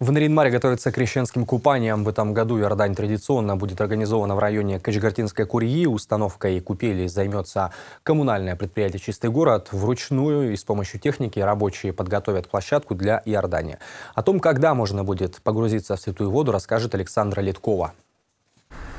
В Наринмаре готовится к крещенским купаниям. В этом году Иордань традиционно будет организована в районе Качгартинской курьи. Установкой купели займется коммунальное предприятие «Чистый город». Вручную и с помощью техники рабочие подготовят площадку для Иордания. О том, когда можно будет погрузиться в святую воду, расскажет Александра Литкова.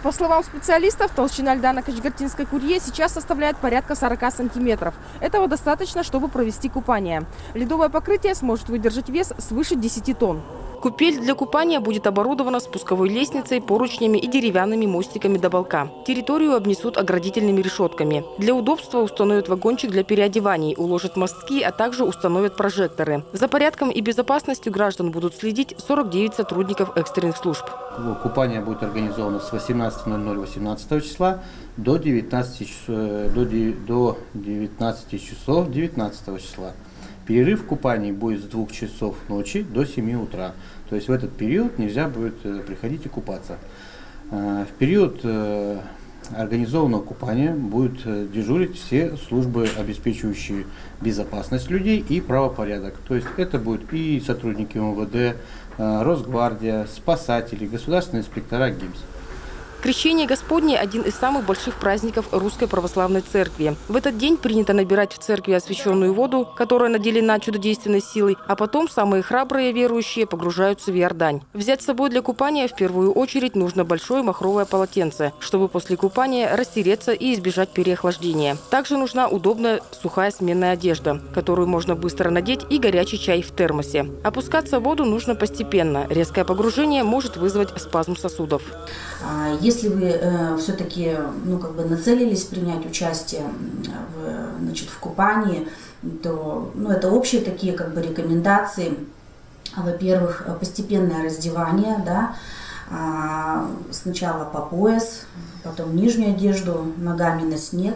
По словам специалистов, толщина льда на Качгартинской курье сейчас составляет порядка 40 сантиметров. Этого достаточно, чтобы провести купание. Ледовое покрытие сможет выдержать вес свыше 10 тонн. Купель для купания будет оборудована спусковой лестницей, поручнями и деревянными мостиками до балка. Территорию обнесут оградительными решетками. Для удобства установят вагончик для переодеваний, уложат мостки, а также установят прожекторы. За порядком и безопасностью граждан будут следить 49 сотрудников экстренных служб. Купание будет организовано с 18.00 18 числа до 19 часов, до 19 часов 19 числа. Перерыв в купании будет с 2 часов ночи до 7 утра. То есть в этот период нельзя будет э, приходить и купаться. Э, в период э, организованного купания будут дежурить все службы, обеспечивающие безопасность людей и правопорядок. То есть это будут и сотрудники МВД, Росгвардия, спасатели, государственные инспектора ГИМС. Крещение Господне – один из самых больших праздников Русской Православной Церкви. В этот день принято набирать в церкви освященную воду, которая наделена чудодейственной силой, а потом самые храбрые верующие погружаются в Иордань. Взять с собой для купания в первую очередь нужно большое махровое полотенце, чтобы после купания растереться и избежать переохлаждения. Также нужна удобная сухая сменная одежда, которую можно быстро надеть и горячий чай в термосе. Опускаться в воду нужно постепенно. Резкое погружение может вызвать спазм сосудов. А, если вы э, все-таки ну, как бы нацелились принять участие в, значит, в купании, то ну, это общие такие как бы рекомендации. Во-первых, постепенное раздевание, да, а, сначала по пояс, потом нижнюю одежду, ногами на снег,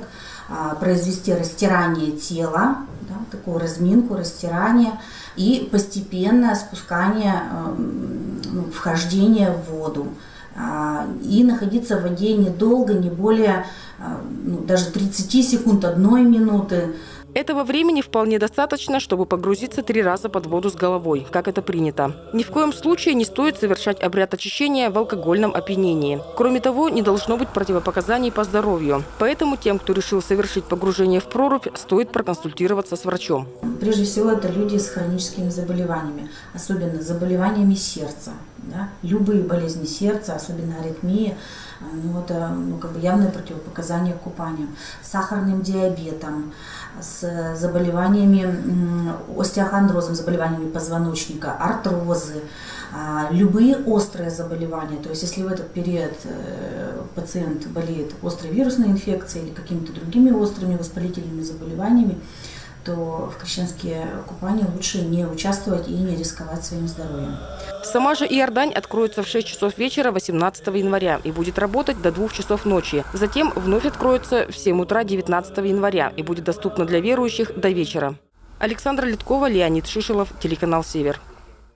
а, произвести растирание тела, да, такую разминку, растирание и постепенное спускание, эм, ну, вхождение в воду. А, и находиться в воде недолго, не более а, ну, даже 30 секунд, одной минуты. Этого времени вполне достаточно, чтобы погрузиться три раза под воду с головой, как это принято. Ни в коем случае не стоит совершать обряд очищения в алкогольном опьянении. Кроме того, не должно быть противопоказаний по здоровью. Поэтому тем, кто решил совершить погружение в прорубь, стоит проконсультироваться с врачом. Прежде всего, это люди с хроническими заболеваниями, особенно заболеваниями сердца. Да? Любые болезни сердца, особенно аритмии, ну, вот, ну, как бы явное противопоказание купанию. С сахарным диабетом, с заболеваниями, остеохондрозом, заболеваниями позвоночника, артрозы, а, любые острые заболевания. То есть если в этот период э, пациент болеет острой вирусной инфекцией или какими-то другими острыми воспалительными заболеваниями, то в крещенские купания лучше не участвовать и не рисковать своим здоровьем. Сама же Иордань откроется в 6 часов вечера 18 января и будет работать до 2 часов ночи. Затем вновь откроется в 7 утра 19 января и будет доступна для верующих до вечера. Александра Литкова, Леонид Шишелов, телеканал «Север».